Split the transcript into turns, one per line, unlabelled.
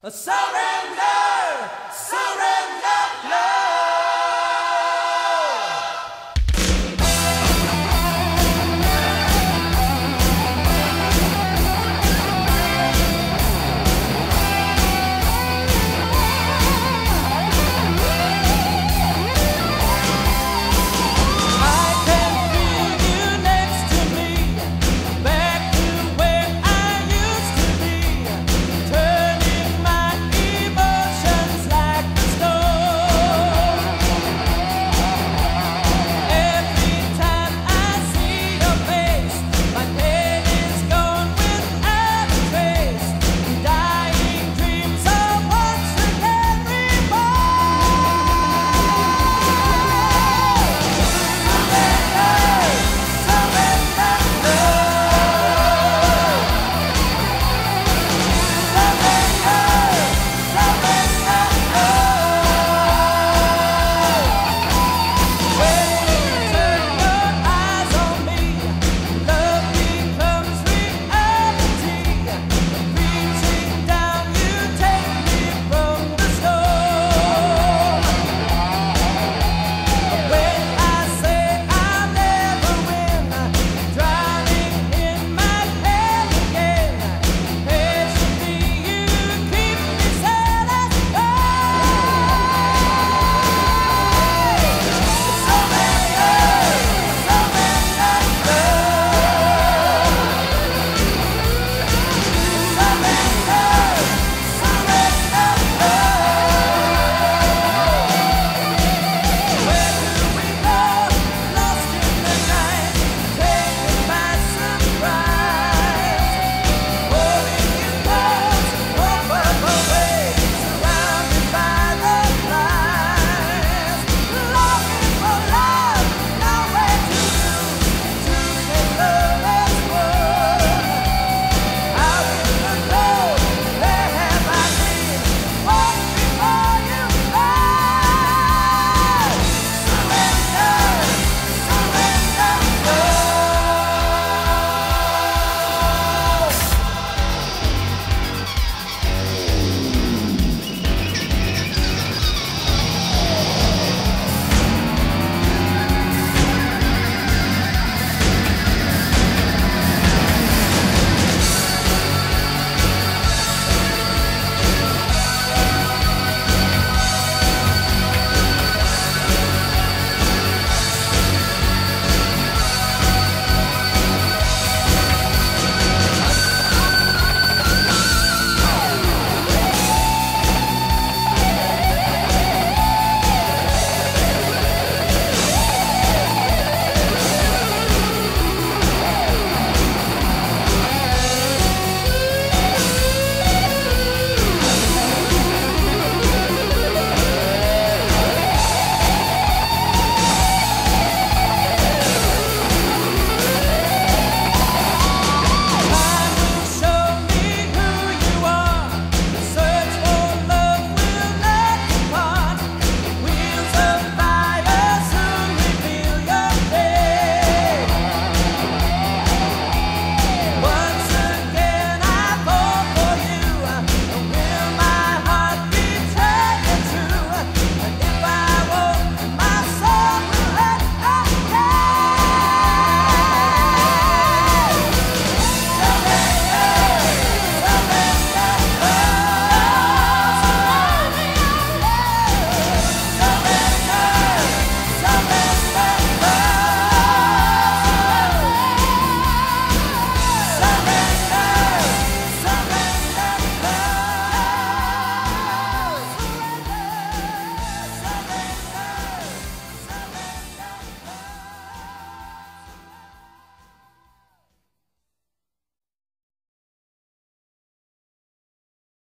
Surrender! Surrender!